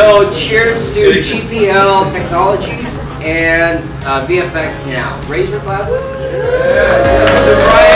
So cheers to GPL Technologies and uh, VFX Now. Raise your glasses. Yeah.